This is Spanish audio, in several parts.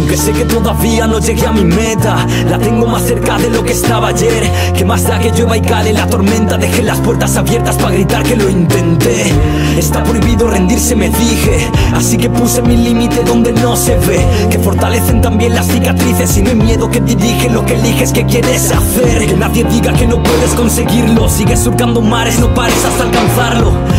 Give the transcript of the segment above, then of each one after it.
Aunque sé que todavía no llegué a mi meta La tengo más cerca de lo que estaba ayer. Que más da que llueva y cale la tormenta Dejé las puertas abiertas para gritar que lo intenté. Está prohibido rendirse me dije Así que puse mi límite donde no se ve. Que fortalecen también las cicatrices Y no hay miedo que dirige lo que eliges que quieres hacer Que nadie diga que no puedes conseguirlo Sigues surcando mares, no pares hasta alcanzarlo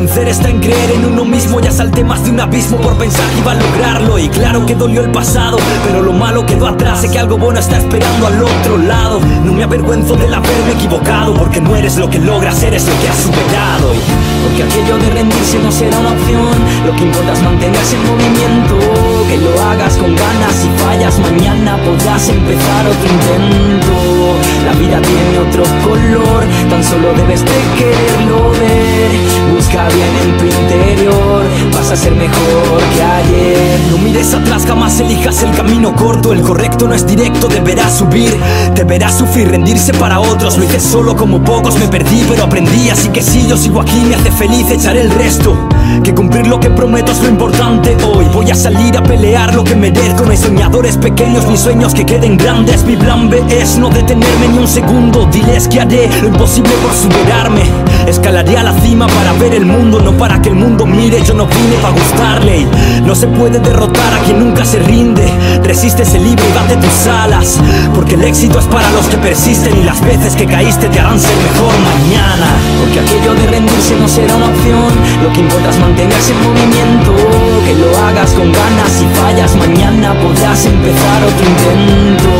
vencer está en creer en uno mismo Ya salté más de un abismo por pensar que iba a lograrlo. Y claro que dolió el pasado Pero lo malo quedó atrás. Sé que algo bueno está esperando al otro lado. No me avergüenzo del haberme equivocado Porque no eres lo que logras, eres lo que has superado. Y Porque aquello de rendirse no será una opción Lo que importa es mantenerse en movimiento. Que lo hagas con ganas Si fallas mañana podrás empezar otro intento. La vida tiene otro color Tan solo debes de quererlo ver Busca bien en tu interior Vas a ser mejor mires atrás, jamás elijas el camino corto El correcto no es directo, deberás subir Te verás sufrir, rendirse para otros. Lo hice solo como pocos, me perdí pero aprendí Así que si yo sigo aquí me hace feliz echar el resto. Que cumplir lo que prometo es lo importante hoy. Voy a salir a pelear lo que merezco No hay soñadores pequeños ni sueños que queden grandes. Mi plan B es no detenerme ni un segundo Diles que haré lo imposible por superarme. Escalaré a la cima para ver el mundo No para que el mundo mire, yo no vine para gustarle No se puede derrotar a quien nunca se rinde. Resiste libre y bate tus alas Porque el éxito es para los que persisten Y las veces que caíste te harán ser mejor mañana. Porque aquello de rendirse no será una opción. Lo que importa es mantenerse en movimiento Que lo hagas con ganas. Si fallas mañana podrás empezar otro intento.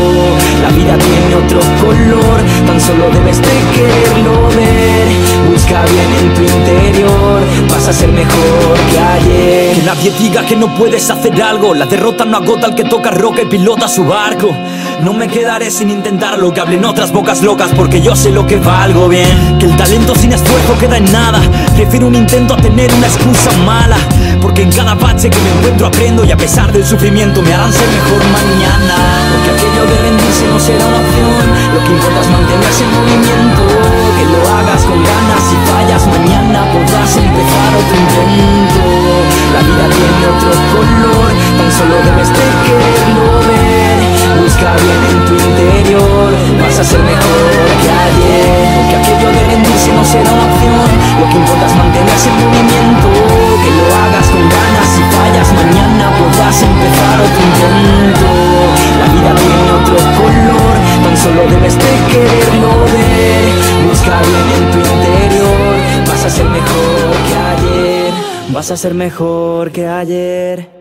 La vida tiene otro color Tan solo debes de quererlo ver. Busca bien en tu interior Vas a ser mejor que ayer Que nadie diga que no puedes hacer algo La derrota no agota al que toca roca y pilota su barco no me quedaré sin intentarlo, que hablen otras bocas locas porque yo sé lo que valgo bien. Que el talento sin esfuerzo queda en nada. Prefiero un intento a tener una excusa mala. Porque en cada bache que me encuentro aprendo y a pesar del sufrimiento me harán ser mejor mañana. Porque aquello de rendirse no será una opción. Lo que importa es mantenerse en movimiento. Busca bien en tu interior, vas a ser mejor que ayer. Vas a ser mejor que ayer.